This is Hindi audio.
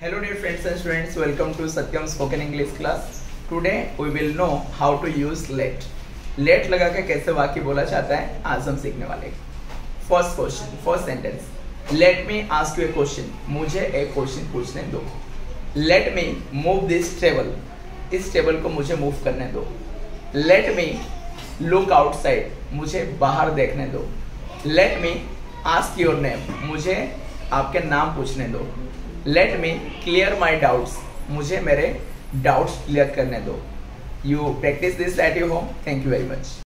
Hello dear friends and students, welcome to Satyam spoken English class. Today we will know how to use let. let लगा के कैसे वाक्य बोला जाता है आज हम सीखने वाले first question first sentence let me ask you a question मुझे एक क्वेश्चन पूछने दो। Let me move this table इस टेबल को मुझे मूव करने दो। लेट मी लुक आउटसाइड मुझे बाहर देखने दो। Let me ask your name मुझे आपके नाम पूछने दो। Let me clear my doubts मुझे मेरे डाउट्स क्लियर करने दो। You practice this at you home thank you very much